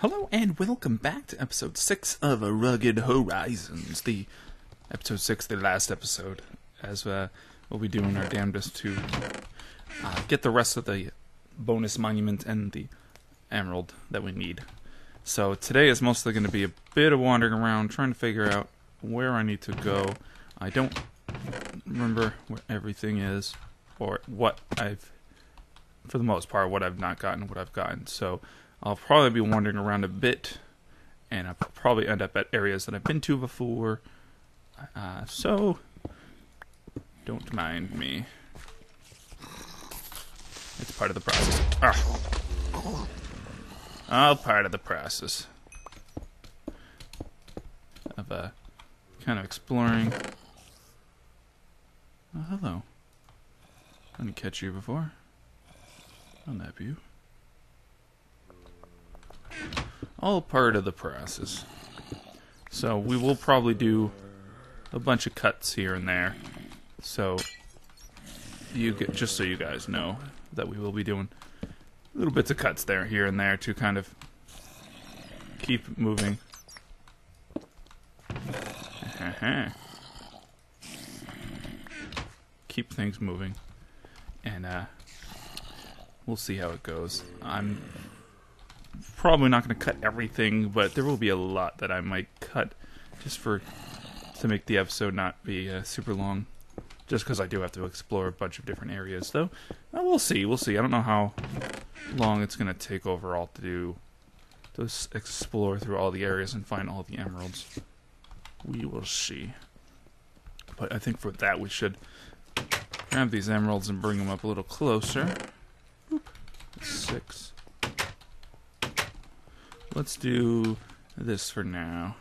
Hello and welcome back to episode 6 of a Rugged Horizons. The episode 6, the last episode, as uh, we'll be doing our damnedest to uh, get the rest of the bonus monument and the emerald that we need. So today is mostly going to be a bit of wandering around, trying to figure out where I need to go. I don't remember where everything is, or what I've, for the most part, what I've not gotten, what I've gotten. So I'll probably be wandering around a bit, and I'll probably end up at areas that I've been to before. Uh, so, don't mind me. It's part of the process. Ah. All part of the process of uh, kind of exploring. Oh, hello. I didn't catch you before. I'll nap you. All part of the process. So we will probably do a bunch of cuts here and there. So you get just so you guys know that we will be doing little bits of cuts there, here and there, to kind of keep moving. keep things moving, and uh, we'll see how it goes. I'm probably not going to cut everything, but there will be a lot that I might cut just for to make the episode not be uh, super long. Just because I do have to explore a bunch of different areas, though. Uh, we'll see. We'll see. I don't know how long it's going to take overall to do to explore through all the areas and find all the emeralds. We will see. But I think for that we should grab these emeralds and bring them up a little closer. Six. Let's do this for now.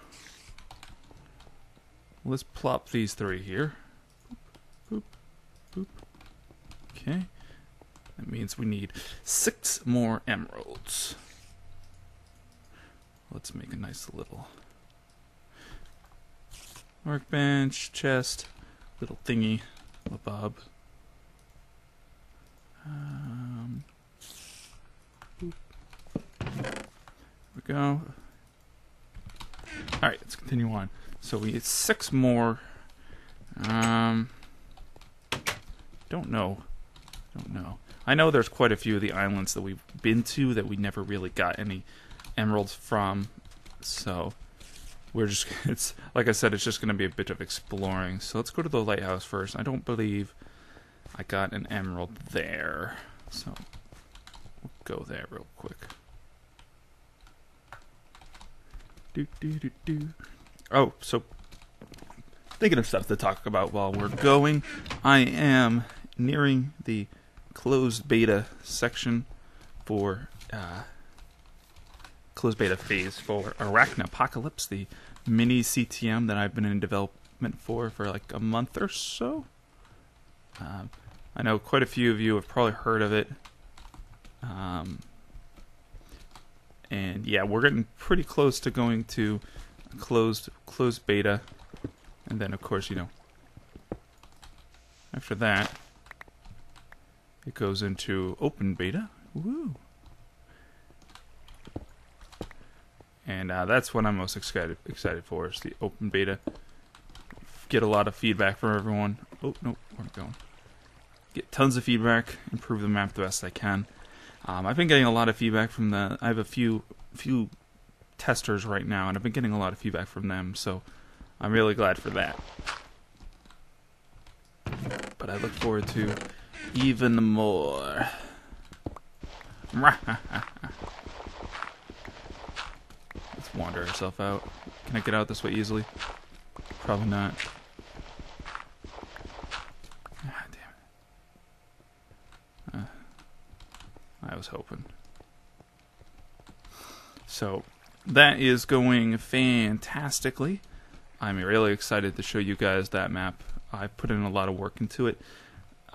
Let's plop these three here. Boop, boop. Okay. That means we need six more emeralds. Let's make a nice little workbench, chest, little thingy, little bob. Um, boop. There we go. Alright, let's continue on. So we get six more. Um, don't know. Don't know. I know there's quite a few of the islands that we've been to that we never really got any emeralds from. So we're just it's like I said, it's just gonna be a bit of exploring. So let's go to the lighthouse first. I don't believe I got an emerald there. So we'll go there real quick. Do do do do. Oh, so thinking of stuff to talk about while we're going, I am nearing the closed beta section for uh, closed beta phase for Arachnopocalypse, the mini CTM that I've been in development for for like a month or so. Um, I know quite a few of you have probably heard of it. Um, and yeah, we're getting pretty close to going to closed closed beta, and then of course you know after that it goes into open beta. Woo! And uh, that's what I'm most excited excited for is the open beta. Get a lot of feedback from everyone. Oh no, where am I going? Get tons of feedback, improve the map the best I can. Um, I've been getting a lot of feedback from the. I have a few few testers right now, and I've been getting a lot of feedback from them. So I'm really glad for that. But I look forward to even more. Let's wander ourselves out. Can I get out this way easily? Probably not. Ah, damn it. Uh, I was hoping. So, that is going fantastically. I'm really excited to show you guys that map. I put in a lot of work into it.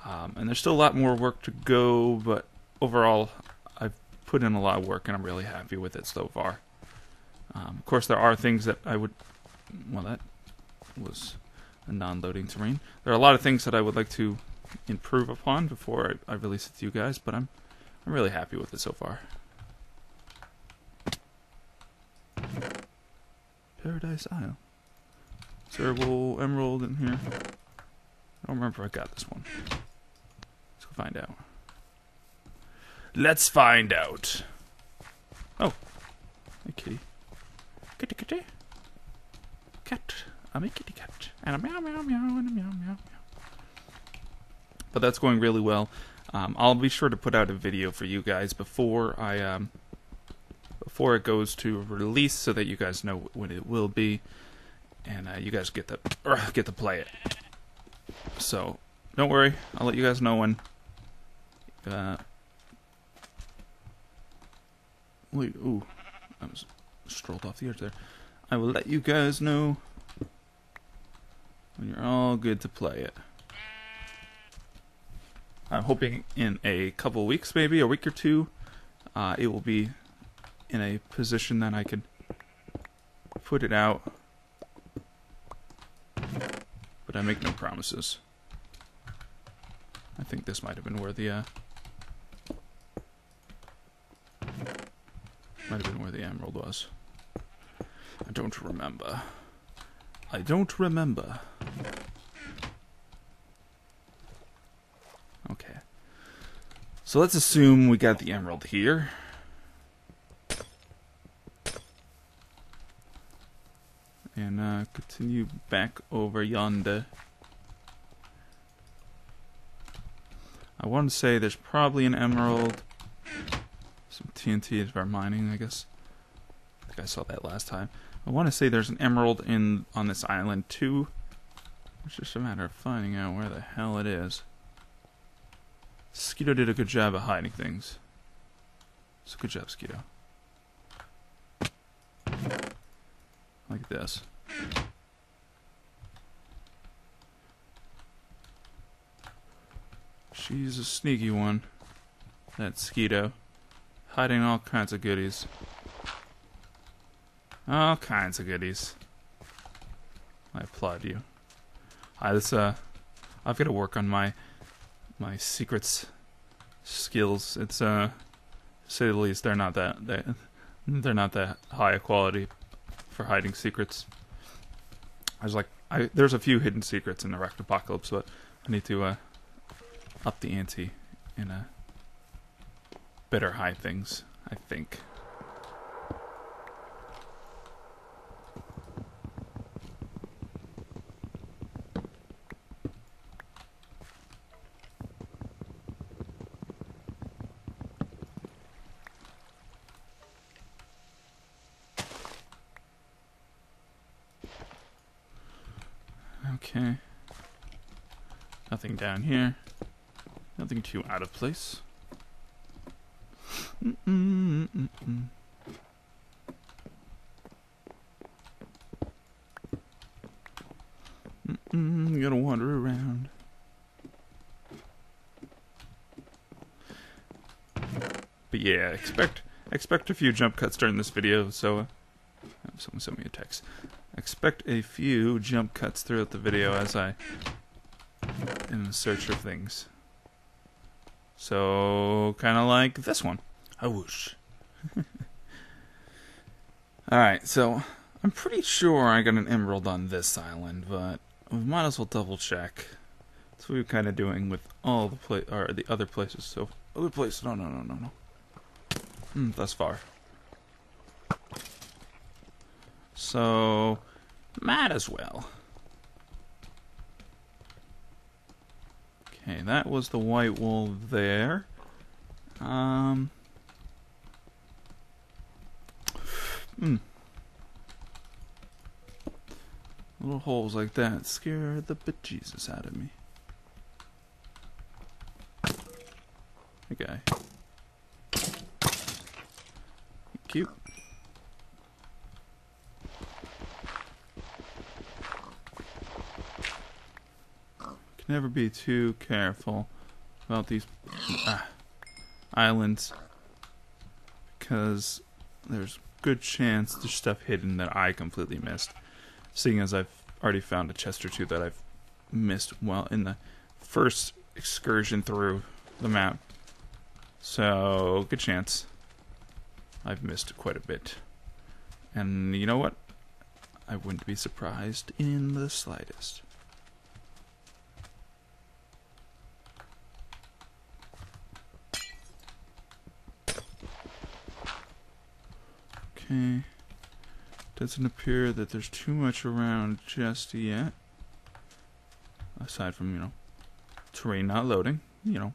Um, and there's still a lot more work to go, but overall, I've put in a lot of work and I'm really happy with it so far. Um, of course, there are things that I would. Well, that was a non loading terrain. There are a lot of things that I would like to improve upon before I, I release it to you guys, but I'm, I'm really happy with it so far. Paradise Isle. Little emerald in here? I don't remember if I got this one. Let's go find out. Let's find out. Oh. Hey, kitty. Kitty, kitty. Cat. I'm a kitty cat. And a meow, meow, meow, and a meow, meow, meow. But that's going really well. Um, I'll be sure to put out a video for you guys before I um, before it goes to release, so that you guys know when it will be, and uh, you guys get the uh, get to play it. So don't worry, I'll let you guys know when. Uh, wait, ooh, I was strolled off the edge there. I will let you guys know when you're all good to play it. I'm hoping in a couple weeks, maybe a week or two, uh, it will be in a position that I can put it out. But I make no promises. I think this might have been where the uh, might have been where the emerald was. I don't remember. I don't remember. Okay. So let's assume we got the emerald here. And uh, continue back over yonder. I want to say there's probably an emerald. Some TNT if our mining, I guess. I think I saw that last time. I want to say there's an emerald in on this island too. It's just a matter of finding out where the hell it is. Skeeto did a good job of hiding things. So good job, Skeeto. Like this. She's a sneaky one. That Skeeto. Hiding all kinds of goodies. All kinds of goodies. I applaud you. I this uh I've got to work on my my secrets skills. It's uh say the least they're not that they they're not that high quality for hiding secrets. I was like I there's a few hidden secrets in the Arachnopocalypse, but I need to uh up the ante and uh better hide things, I think. Okay. Nothing down here. Nothing too out of place. Mm-mm, mm-mm. Mm-mm, gotta wander around. But yeah, expect expect a few jump cuts during this video. So, uh, someone sent me a text. Expect a few jump cuts throughout the video as I am in search of things. So, kind of like this one. A whoosh. Alright, so I'm pretty sure I got an emerald on this island, but we might as well double check. That's what we're kind of doing with all the pla- or the other places. So, other places. No, no, no, no, no. Hmm, thus far. So, might as well. Okay, that was the white wool there. Um. Hmm. Little holes like that scare the bejesus out of me. Okay. Cute. Never be too careful about these ah, islands because there's good chance there's stuff hidden that I completely missed. Seeing as I've already found a chest or two that I've missed while in the first excursion through the map. So, good chance. I've missed quite a bit. And you know what? I wouldn't be surprised in the slightest. Okay. Doesn't appear that there's too much around just yet. Aside from, you know, terrain not loading, you know.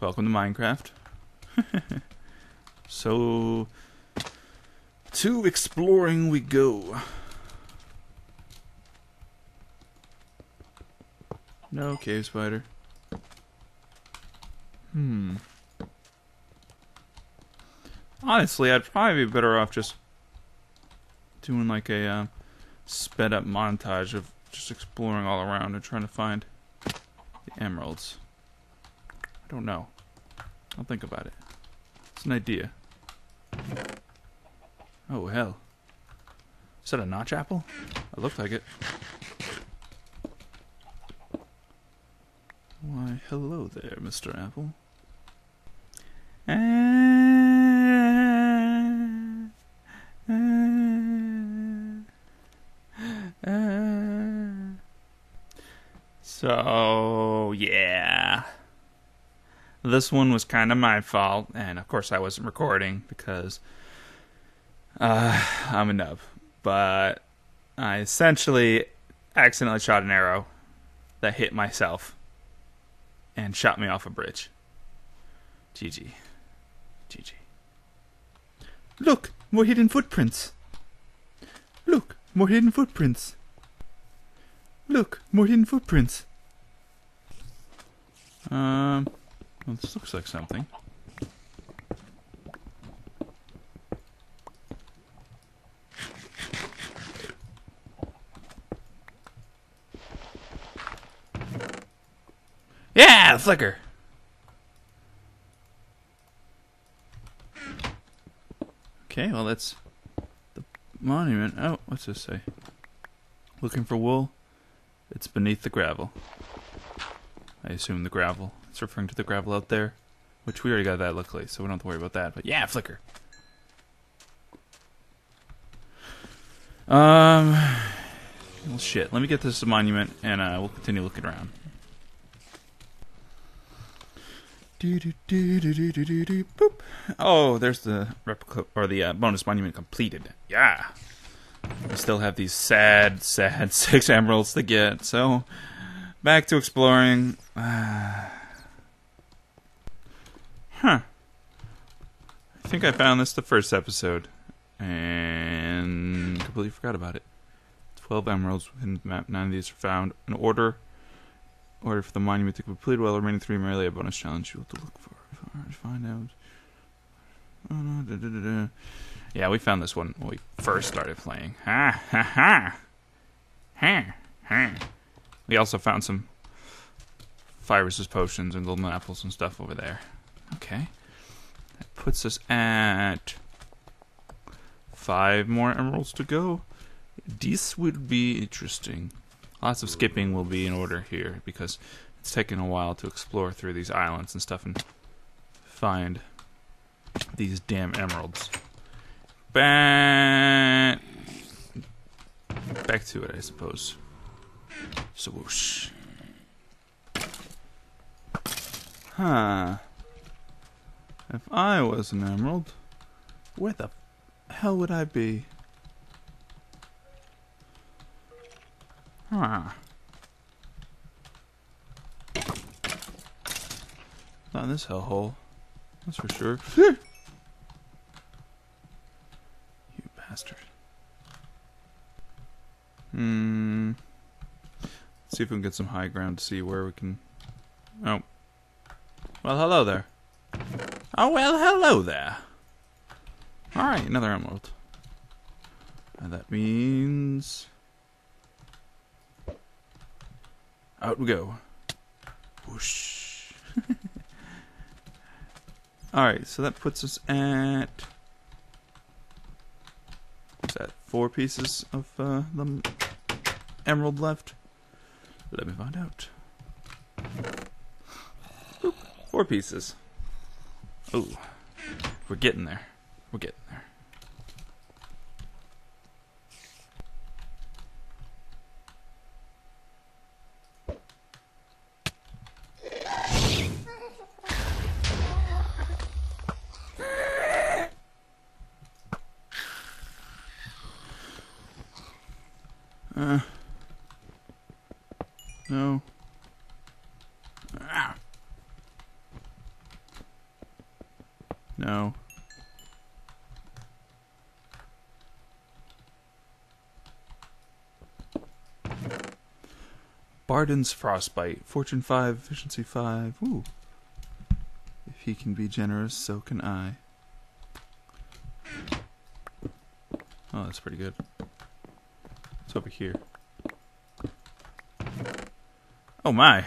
Welcome to Minecraft. so, to exploring we go. No cave spider. Hmm. Honestly, I'd probably be better off just doing like a uh, sped up montage of just exploring all around and trying to find the emeralds. I don't know. I'll think about it. It's an idea. Oh, hell. Is that a notch apple? It looked like it. Why, hello there, Mr. Apple. So, yeah. This one was kind of my fault, and of course I wasn't recording because uh, I'm a nub. But I essentially accidentally shot an arrow that hit myself and shot me off a bridge. GG. GG. Look, more hidden footprints. Look, more hidden footprints. Look, more hidden footprints. Um, well, this looks like something. Yeah, flicker. Okay, well that's the monument. Oh, what's this say? Looking for wool? It's beneath the gravel. I assume the gravel. It's referring to the gravel out there, which we already got that luckily, so we don't have to worry about that. But yeah, flicker. Um, well, shit. Let me get this monument, and uh, we'll continue looking around. Boop. Oh, there's the replica or the uh, bonus monument completed. Yeah. We still have these sad, sad six emeralds to get. So, back to exploring. Uh, huh. I think I found this the first episode and completely forgot about it. 12 emeralds within the map. Nine of these are found in order. Order for the monument to complete while remaining three merely a bonus challenge you have to look for. Find out. Uh, yeah, we found this one when we first started playing. Ha ha ha. Ha ha. We also found some fire resist potions and golden apples and stuff over there. Okay. That puts us at five more emeralds to go. This would be interesting. Lots of skipping will be in order here because it's taken a while to explore through these islands and stuff and find these damn emeralds. Back, back to it, I suppose. Swoosh. Huh. If I was an emerald, where the hell would I be? Huh. Not in this hellhole. That's for sure. you bastard. Hmm. Let's see if we can get some high ground to see where we can. Oh. Well, hello there. Oh, well, hello there. Alright, another emerald. And that means. Out we go. Whoosh. Alright, so that puts us at. What's that? Four pieces of uh, the emerald left. Let me find out. Oop, four pieces. Ooh. we're getting there. We're getting there. Uh... Barden's Frostbite. Fortune 5, Efficiency 5. Ooh. If he can be generous, so can I. Oh, that's pretty good. It's over here. Oh my.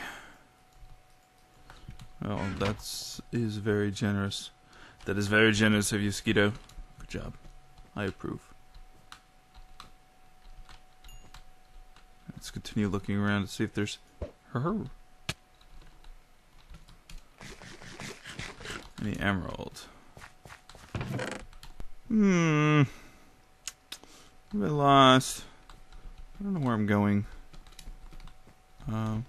Oh, that's is very generous. That is very generous of you, Skeeto. Good job. I approve. Let's continue looking around to see if there's her. Any emerald. Hmm. I'm a bit lost. I don't know where I'm going. Um.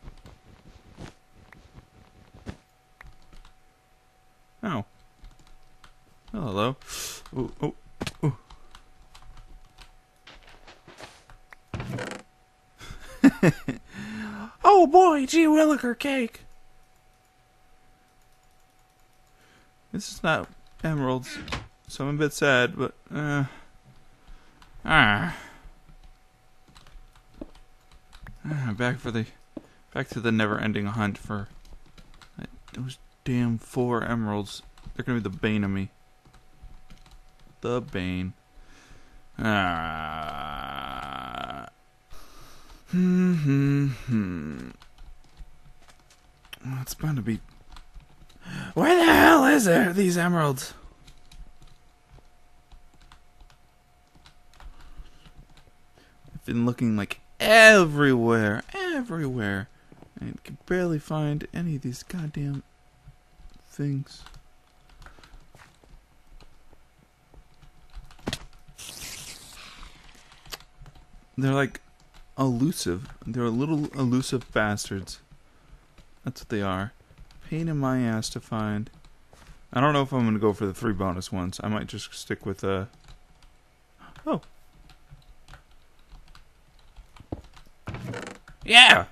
Oh. Oh, hello. Ooh, oh, ooh. oh boy, gee williker cake. This is not emeralds, so I'm a bit sad, but uh, ah, ah, back for the, back to the never-ending hunt for those damn four emeralds. They're gonna be the bane of me. The bane. Ah. Hmm, hmm, hmm. It's bound to be. Where the hell is there? These emeralds. I've been looking like everywhere, everywhere, and can barely find any of these goddamn things. They're like elusive. They're a little elusive bastards. That's what they are. Pain in my ass to find. I don't know if I'm going to go for the three bonus ones. I might just stick with uh Oh. Yeah.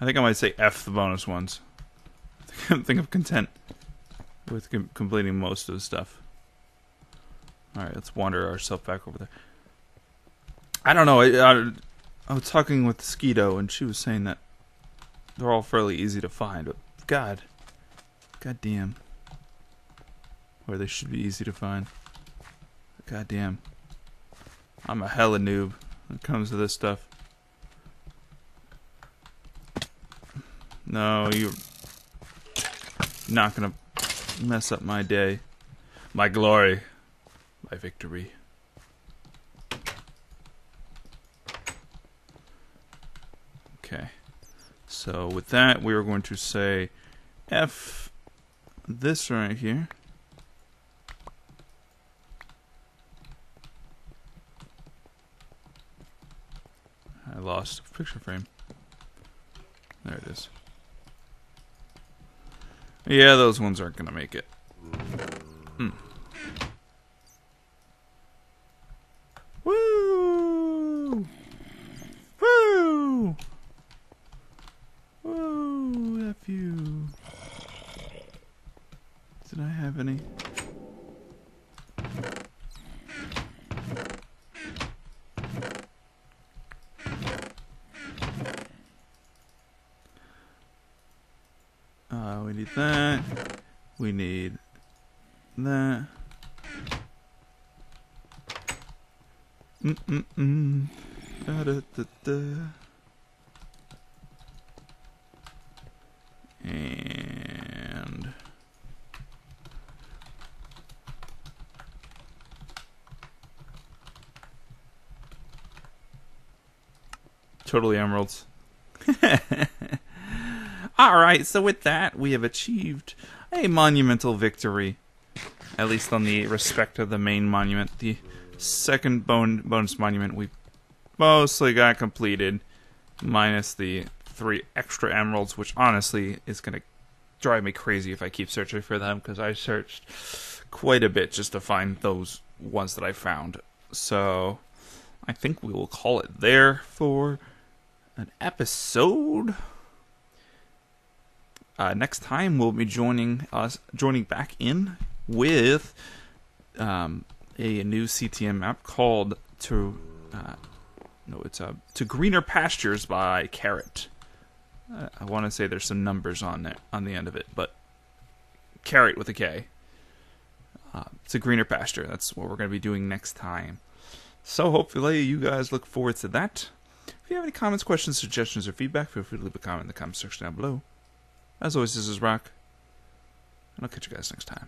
I think I might say F the bonus ones. I think I'm content with com completing most of the stuff. Alright, let's wander ourselves back over there. I don't know. I, I, I was talking with Skeeto, and she was saying that they're all fairly easy to find. But God, God damn, or they should be easy to find. God damn, I'm a hella noob when it comes to this stuff. No, you're not gonna mess up my day, my glory, my victory. Okay. So with that, we are going to say F this right here. I lost a picture frame. There it is. Yeah, those ones aren't going to make it. Hmm. Woo! Woo! Woo! F you. Did I have any? Uh, we need that. We need that. Mm mm mm. Da da da. And totally emeralds. All right, so with that, we have achieved a monumental victory, at least on the respect of the main monument. The second bone bonus monument we mostly got completed, minus the three extra emeralds, which honestly is gonna drive me crazy if I keep searching for them because I searched quite a bit just to find those ones that I found. So I think we will call it there for an episode. Uh, next time we'll be joining us joining back in with um, a new CTM map called to uh, no it's uh, to greener pastures by Carrot. Uh, I want to say there's some numbers on it on the end of it, but Carrot with a K. Uh, it's a greener pasture. That's what we're going to be doing next time. So hopefully you guys look forward to that. If you have any comments, questions, suggestions, or feedback, feel free to leave a comment in the comment section down below. As always, this is Rock, and I'll catch you guys next time.